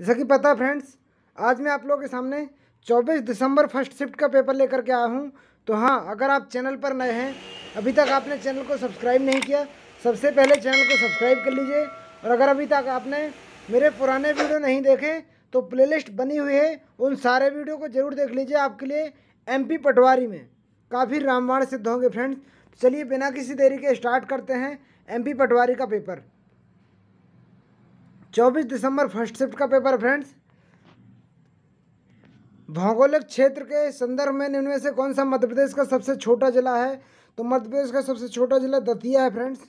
जैसा कि पता फ्रेंड्स आज मैं आप लोगों के सामने 24 दिसंबर फ़र्स्ट शिफ्ट का पेपर लेकर के आया हूँ। तो हाँ अगर आप चैनल पर नए हैं, अभी तक आपने चैनल को सब्सक्राइब नहीं किया, सबसे पहले चैनल को सब्सक्राइब कर लीजिए। और अगर अभी तक आपने मेरे पुराने वीडियो नहीं देखे तो प्लेलिस्ट बनी हुई है, उन सारे वीडियो को ज़रूर देख लीजिए आपके लिए एमपी पटवारी में। काफ़ी रामबाण सिद्ध होंगे फ्रेंड्स चलिए, बिना किसी देरी के स्टार्ट करते हैं एमपी पटवारी का पेपर 24 दिसंबर फ़र्स्ट शिफ्ट का पेपर फ्रेंड्स भौगोलिक क्षेत्र के संदर्भ में निम्न में से कौन सा मध्य प्रदेश का सबसे छोटा जिला है? तो मध्य प्रदेश का सबसे छोटा जिला दतिया है फ्रेंड्स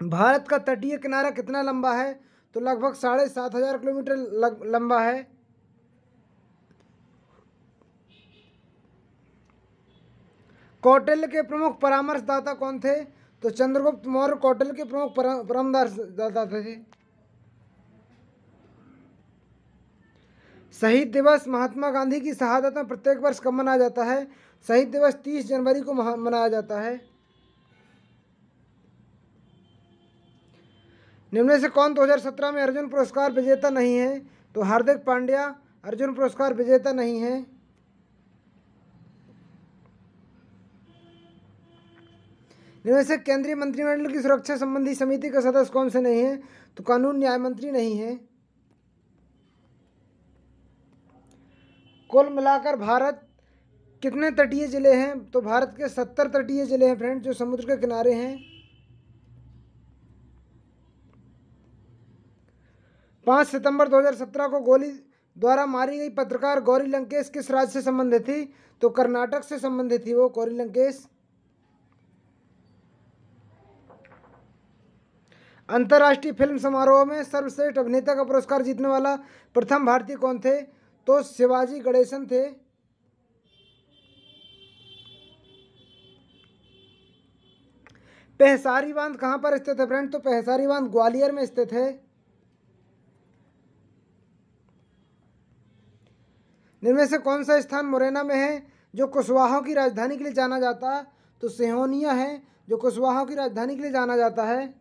भारत का तटीय किनारा कितना लंबा है? तो लगभग साढ़े सात हज़ार किलोमीटर लंबा है। कौटिल्य के प्रमुख परामर्शदाता कौन थे? तो चंद्रगुप्त मौर्य कौटिल्य के प्रमुख परामर्शदाता थे। शहीद दिवस, महात्मा गांधी की शहादत में प्रत्येक वर्ष कब मनाया जाता है? शहीद दिवस तीस जनवरी को मनाया जाता है। निम्न से कौन 2017 में अर्जुन पुरस्कार विजेता नहीं है? तो हार्दिक पांड्या, अर्जुन पुरस्कार विजेता नहीं है। से केंद्रीय मंत्रिमंडल की सुरक्षा संबंधी समिति का सदस्य कौन से नहीं है? तो कानून न्याय मंत्री नहीं है। कुल मिलाकर भारत कितने तटीय ज़िले हैं? तो भारत के सत्तर तटीय ज़िले हैं फ्रेंड जो समुद्र के किनारे हैं। पाँच सितंबर 2017 को गोली द्वारा मारी गई पत्रकार गौरी लंकेश किस राज्य से संबंधित थी? तो कर्नाटक से संबंधित थी वो, गौरी लंकेश। अंतर्राष्ट्रीय फ़िल्म समारोह में सर्वश्रेष्ठ अभिनेता का पुरस्कार जीतने वाला प्रथम भारतीय कौन थे? तो शिवाजी गणेशन थे। पहसारी बाँध कहाँ पर स्थित है फ्रेंड? तो पहसारी बाँध ग्वालियर में स्थित है। इनमें से कौन सा स्थान मुरैना में है, जो कुशवाहों की राजधानी के लिए जाना जाता? है तो सिहोनिया है, जो कुशवाहों की राजधानी के लिए जाना जाता है।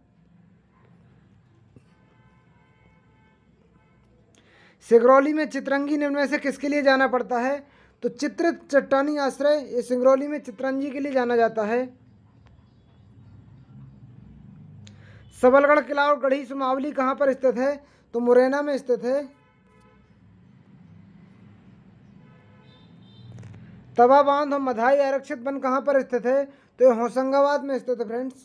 सिंगरौली में चित्रंगी निम्न में से किसके लिए जाना पड़ता है? तो चित्रित चट्टानी आश्रय, ये सिंगरौली में चित्रंजी के लिए जाना जाता है। सबलगढ़ किला और गढ़ी सुमावली कहाँ पर स्थित है? तो मुरैना में स्थित है। तवा बाँध और मधाई आरक्षित वन कहाँ पर स्थित है? तो ये होशंगाबाद में स्थित है फ्रेंड्स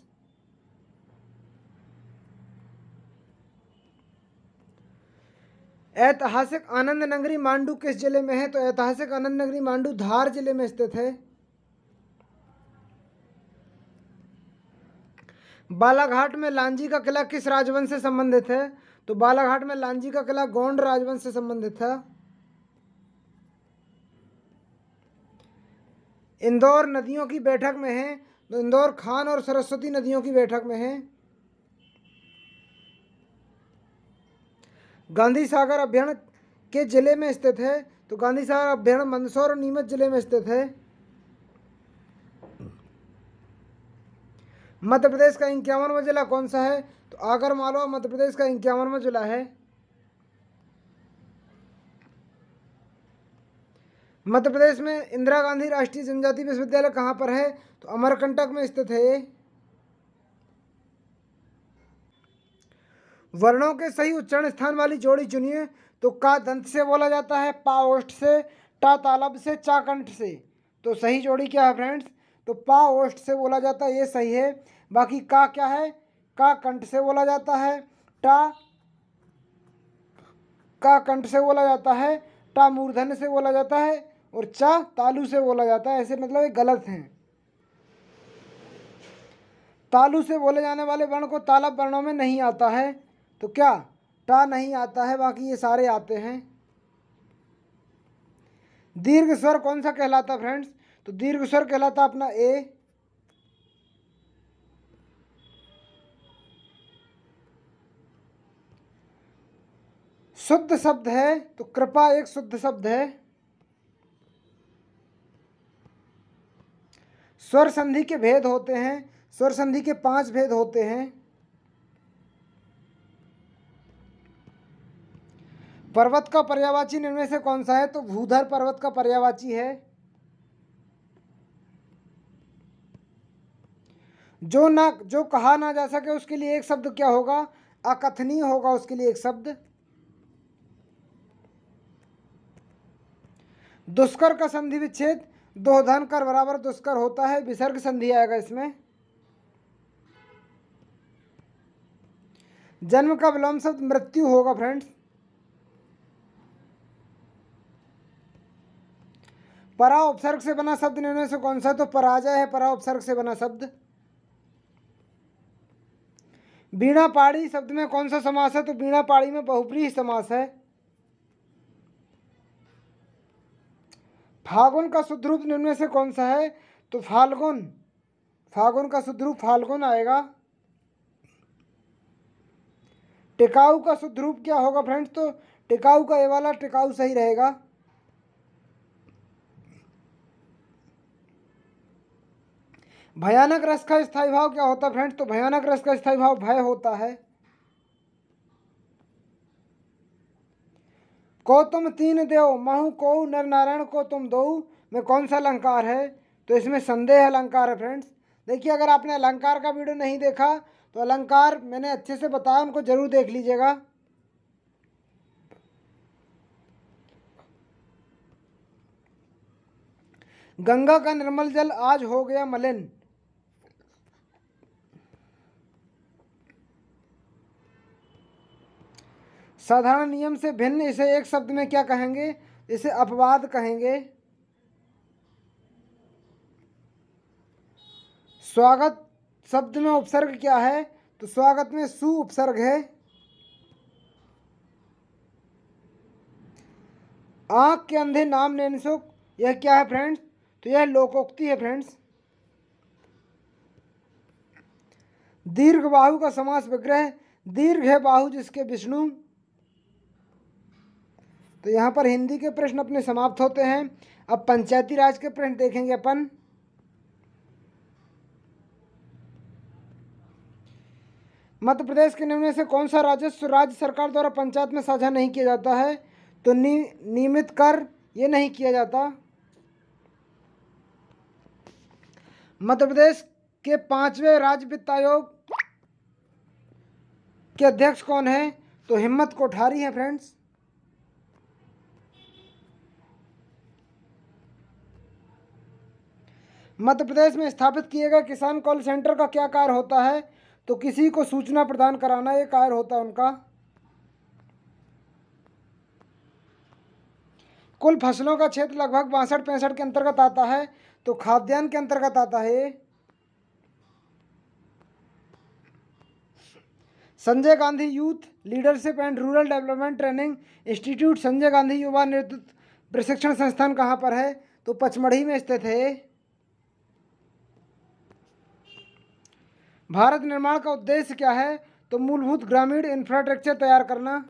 ऐतिहासिक आनंद नगरी मांडू किस ज़िले में है? तो ऐतिहासिक आनंद नगरी मांडू धार ज़िले में स्थित है। बालाघाट में लांजी का किला किस राजवंश से संबंधित है? तो बालाघाट में लांजी का किला गोंड राजवंश से संबंधित था। इंदौर नदियों की बैठक में है। तो इंदौर खान और सरस्वती नदियों की बैठक में है। गांधी सागर अभ्यारण के ज़िले में स्थित है। तो गांधी सागर अभ्यारण मंदसौर और नीमच ज़िले में स्थित है। मध्य प्रदेश का इक्यावनवा जिला कौन सा है? तो आगर मालवा मध्य प्रदेश का इक्यावनवा जिला है। मध्य प्रदेश में इंदिरा गांधी राष्ट्रीय जनजाति विश्वविद्यालय कहाँ पर है? तो अमरकंटक में स्थित है ये। वर्णों के सही उच्चारण स्थान वाली जोड़ी चुनिए। तो का दंत से बोला जाता है, पा ओष्ठ से, टा तालब से, चा कंठ से। तो सही जोड़ी क्या है फ्रेंड्स तो पा ओष्ठ से बोला जाता है, ये सही है। बाकी का क्या है? का कंठ से बोला जाता है, टा, का कंठ से बोला जाता है, टा मूर्धन से बोला जाता है और चा तालू से बोला जाता है। ऐसे मतलब ये गलत हैं। तालू से बोले जाने वाले वर्ण को तालब वर्णों में नहीं आता है। तो क्या टा नहीं आता है, बाकी ये सारे आते हैं? दीर्घ स्वर कौन सा कहलाता फ्रेंड्स? तो दीर्घ स्वर कहलाता अपना ए। शुद्ध शब्द है तो कृपा एक शुद्ध शब्द है। स्वर संधि के भेद होते हैं, स्वर संधि के पाँच भेद होते हैं। पर्वत का पर्यावाची निम्न से कौन सा है? तो भूधर पर्वत का पर्यावाची है। जो ना, जो कहा ना जा सके उसके लिए एक शब्द क्या होगा? अकथनीय होगा उसके लिए एक शब्द। दुष्कर का संधि विच्छेद, दो धन कर बराबर दुष्कर होता है, विसर्ग संधि आएगा इसमें। जन्म का विलोम शब्द मृत्यु होगा फ्रेंड्स परा उपसर्ग से बना शब्द निम्न से कौन सा? तो पराजय है परा उपसर्ग से बना शब्द। बीणा पाड़ी शब्द में कौन सा समास है? तो बीणा पाड़ी में बहुप्रीय समास है। फागुन का शुद्ध रूप निम्न से कौन सा है? तो फाल्गुन। फागुन का शुद्ध रूप फाल्गुन आएगा। टिकाऊ का शुद्ध रूप क्या होगा फ्रेंड्स? तो टिकाऊ का ये वाला टिकाऊ सही रहेगा। भयानक रस का स्थायी भाव क्या होता है फ्रेंड्स? तो भयानक रस का स्थायी भाव भय होता है। को तुम तीन देव, महु को नर नारायण को तुम दो, में कौन सा अलंकार है? तो इसमें संदेह अलंकार है फ्रेंड्स। देखिए, अगर आपने अलंकार का वीडियो नहीं देखा तो अलंकार मैंने अच्छे से बताया, उनको ज़रूर देख लीजिएगा। गंगा का निर्मल जल आज हो गया मलिन। साधारण नियम से भिन्न इसे एक शब्द में क्या कहेंगे? इसे अपवाद कहेंगे। स्वागत शब्द में उपसर्ग क्या है? तो स्वागत में सु उपसर्ग है। आँख के अंधे नाम नैनसुख यह क्या है फ्रेंड्स? तो यह लोकोक्ति है फ्रेंड्स। दीर्घ बाहु का समास विग्रह दीर्घ है बाहु जिसके विष्णु तो यहाँ पर हिंदी के प्रश्न अपने समाप्त होते हैं। अब पंचायती राज के प्रश्न देखेंगे अपन। मध्य प्रदेश के निम्न से कौन सा राजस्व राज्य सरकार द्वारा पंचायत में साझा नहीं किया जाता है? तो नियमित कर, ये नहीं किया जाता। मध्य प्रदेश के पाँचवें राज्य वित्त आयोग के अध्यक्ष कौन है? तो हिम्मत कोठारी है फ्रेंड्स मध्य प्रदेश में स्थापित किए गए किसान कॉल सेंटर का क्या कार्य होता है? तो किसी को सूचना प्रदान कराना, ये कार्य होता है उनका। कुल फ़सलों का क्षेत्र लगभग बासठ पैंसठ के अंतर्गत आता है तो खाद्यान्न के अंतर्गत आता है Sanjay Gandhi youth leadership and rural development training institute, Sanjay Gandhi युवा नेतृत्व प्रशिक्षण संस्थान कहाँ पर है? तो पचमढ़ी में स्थित है भारत निर्माण का उद्देश्य क्या है? तो मूलभूत ग्रामीण इंफ्रास्ट्रक्चर तैयार करना।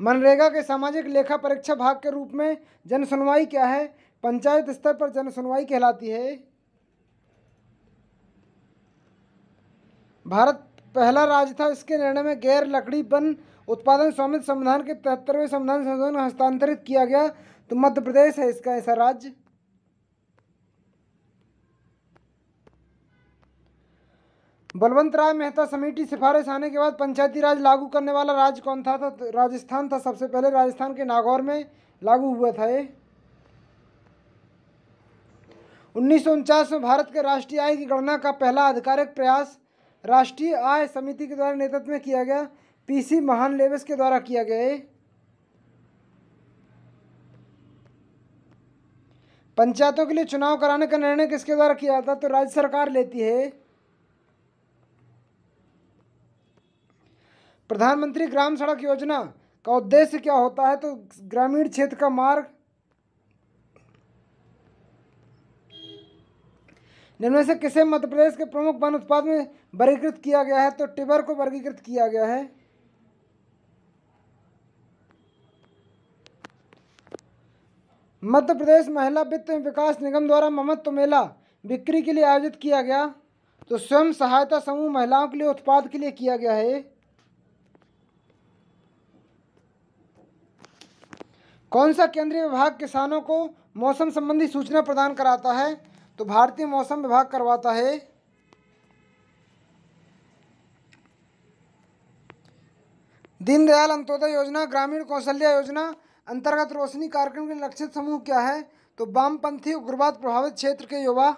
मनरेगा के सामाजिक लेखा परीक्षा भाग के रूप में जन सुनवाई क्या है? पंचायत स्तर पर जन सुनवाई कहलाती है। भारत पहला राज्य था, इसके निर्णय में गैर लकड़ी वन उत्पादन स्वामित्व संविधान के तिहत्तरवें संविधान संशोधन हस्तांतरित किया गया। तो मध्य प्रदेश है इसका ऐसा राज्य। बलवंत राय मेहता समिति सिफारिश आने के बाद पंचायती राज लागू करने वाला राज्य कौन था? तो राजस्थान था। सबसे पहले राजस्थान के नागौर में लागू हुआ था ये। उन्नीस में भारत के राष्ट्रीय आय की गणना का पहला आधिकारिक प्रयास राष्ट्रीय आय समिति के द्वारा नेतृत्व में किया गया। पीसी महान लेविस के द्वारा किया गया है पंचायतों के लिए चुनाव कराने का निर्णय किसके द्वारा किया जाता? तो राज्य सरकार लेती है। प्रधानमंत्री ग्राम सड़क योजना का उद्देश्य क्या होता है? तो ग्रामीण क्षेत्र का मार्ग। निम्न से किसे मध्य प्रदेश के प्रमुख वन उत्पाद में वर्गीकृत किया गया है? तो टिबर को वर्गीकृत किया गया है। मध्य प्रदेश महिला वित्त विकास निगम द्वारा ममत्व मेला बिक्री के लिए आयोजित किया गया। तो स्वयं सहायता समूह महिलाओं के लिए उत्पाद के लिए किया गया है। कौन सा केंद्रीय विभाग किसानों को मौसम संबंधी सूचना प्रदान कराता है? तो भारतीय मौसम विभाग करवाता है। दीनदयाल अंत्योदय योजना, ग्रामीण कौशल्या योजना अंतर्गत रोशनी कार्यक्रम के लक्षित समूह क्या है? तो वामपंथी उग्रवाद प्रभावित क्षेत्र के युवा।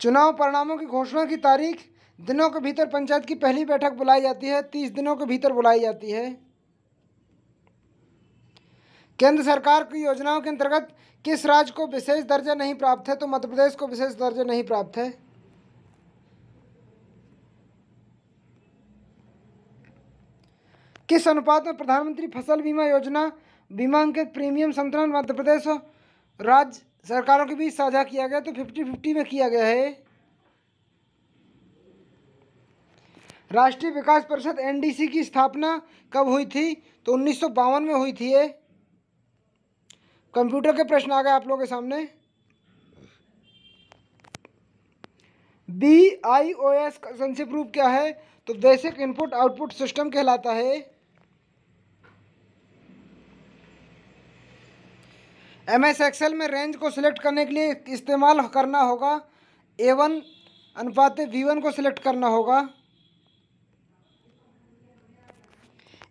चुनाव परिणामों की घोषणा की तारीख दिनों के भीतर पंचायत की पहली बैठक बुलाई जाती है, तीस दिनों के भीतर बुलाई जाती है। केंद्र सरकार की योजनाओं के अंतर्गत किस राज्य को विशेष दर्जा नहीं प्राप्त है तो मध्य प्रदेश को विशेष दर्जा नहीं प्राप्त है। किस अनुपात में प्रधानमंत्री फ़सल बीमा योजना बीमांकित प्रीमियम संतुलन मध्य प्रदेश राज्य सरकारों के बीच साझा किया गया तो फिफ्टी फिफ्टी में किया गया है। राष्ट्रीय विकास परिषद एनडीसी की स्थापना कब हुई थी? तो उन्नीस सौ बावन में हुई थी ये। कंप्यूटर के प्रश्न आ गए आप लोगों के सामने। बी आई ओ एस का संक्षिप्त रूप क्या है? तो बेसिक इनपुट आउटपुट सिस्टम कहलाता है। एम एस एक्सेल में रेंज को सिलेक्ट करने के लिए इस्तेमाल करना होगा। ए वन अनुपात वी वन को सिलेक्ट करना होगा।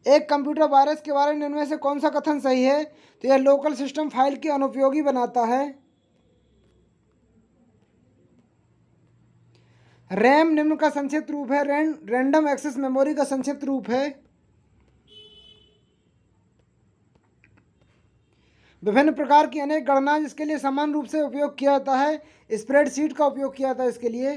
एक कंप्यूटर वायरस के बारे में इनमें से कौन सा कथन सही है? तो यह लोकल सिस्टम फ़ाइल की अनुपयोगी बनाता है। रैम निम्न का संक्षिप्त रूप है। रैंडम एक्सेस मेमोरी का संक्षिप्त रूप है। विभिन्न प्रकार की अनेक गणना जिसके लिए समान रूप से उपयोग किया जाता है। स्प्रेडशीट का उपयोग किया जाता है इसके लिए।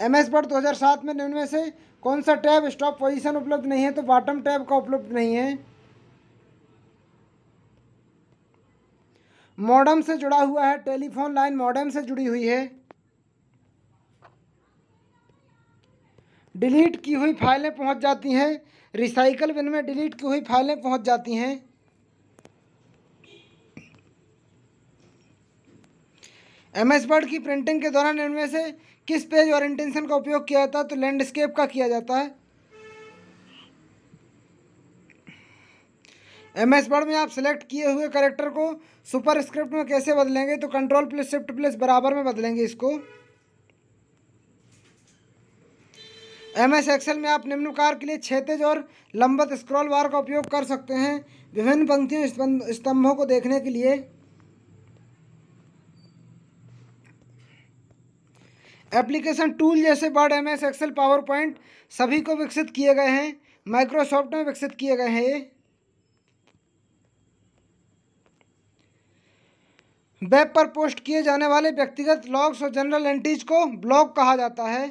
एम एस वर्ड दो हज़ार सात में से कौन सा टैब स्टॉप पोजीशन उपलब्ध नहीं है? तो बॉटम टैब का उपलब्ध नहीं है। मॉडम से जुड़ा हुआ है, टेलीफोन लाइन मॉडम से जुड़ी हुई है। डिलीट की हुई फाइलें पहुँच जाती हैं। रिसाइकल बिन में डिलीट की हुई फाइलें पहुँच जाती हैं। एम एस वर्ड की प्रिंटिंग के दौरान इनमें से किस पेज और इंटेंशन का उपयोग किया जाता है? तो लैंडस्केप का किया जाता है। एम एस वर्ड में आप सेलेक्ट किए हुए करेक्टर को सुपर स्क्रिप्ट में कैसे बदलेंगे? तो कंट्रोल प्लस शिफ्ट प्लस बराबर में बदलेंगे इसको। एम एस एक्सेल में आप निम्नकार के लिए क्षेत्रज और लंबत स्क्रॉल बार का उपयोग कर सकते हैं। विभिन्न पंक्तियों स्तंभों को देखने के लिए। एप्लीकेशन टूल जैसे Word, M S, Excel PowerPoint सभी को विकसित किए गए हैं। माइक्रोसॉफ्ट में विकसित किए गए हैं ये। वेब पर पोस्ट किए जाने वाले व्यक्तिगत लॉग्स और जनरल एंट्रीज को ब्लॉग कहा जाता है।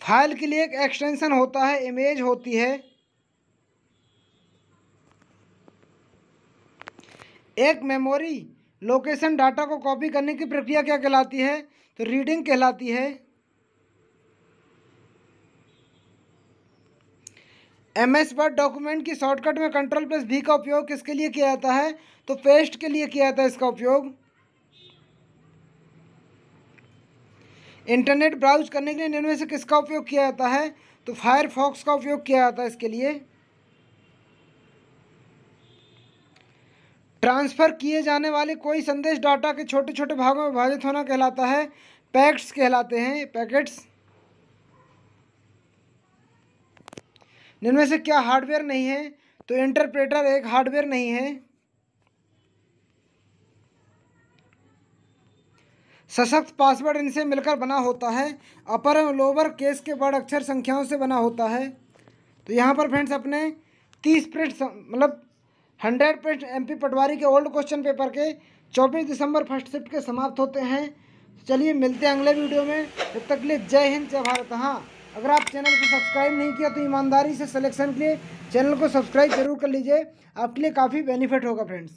फ़ाइल के लिए एक एक्सटेंशन होता है इमेज होती है। एक मेमोरी लोकेशन डाटा को कॉपी करने की प्रक्रिया क्या कहलाती है? तो रीडिंग कहलाती है। एम एस वर्ड डॉक्यूमेंट की शॉर्टकट में कंट्रोल प्लस भी का उपयोग किसके लिए किया जाता है? तो पेस्ट के लिए किया जाता है इसका उपयोग। इंटरनेट ब्राउज करने के लिए इनमें से किसका उपयोग किया जाता है? तो फायरफॉक्स का उपयोग किया जाता है इसके लिए। ट्रांसफ़र किए जाने वाले कोई संदेश डाटा के छोटे छोटे भागों में विभाजित होना कहलाता है। पैक्ट्स कहलाते हैं। पैकेट्स। इनमें से क्या हार्डवेयर नहीं है? तो इंटरप्रेटर एक हार्डवेयर नहीं है। सशक्त पासवर्ड इनसे मिलकर बना होता है। अपर एवं लोअर केस के बड़ अक्षर संख्याओं से बना होता है। तो यहाँ पर फ्रेंड्स अपने तीस प्रिंट मतलब हंड्रेड परसेंट एम पटवारी के ओल्ड क्वेश्चन पेपर के चौबीस दिसंबर फ़र्स्ट शिफ्ट के समाप्त होते हैं। चलिए मिलते हैं अगले वीडियो में। तब तक लिए जय हिंद, जय भारत। हाँ अगर आप चैनल को सब्सक्राइब नहीं किया तो ईमानदारी से सिलेक्शन के लिए चैनल को सब्सक्राइब ज़रूर कर लीजिए। आपके लिए काफ़ी बेनिफिट होगा फ्रेंड्स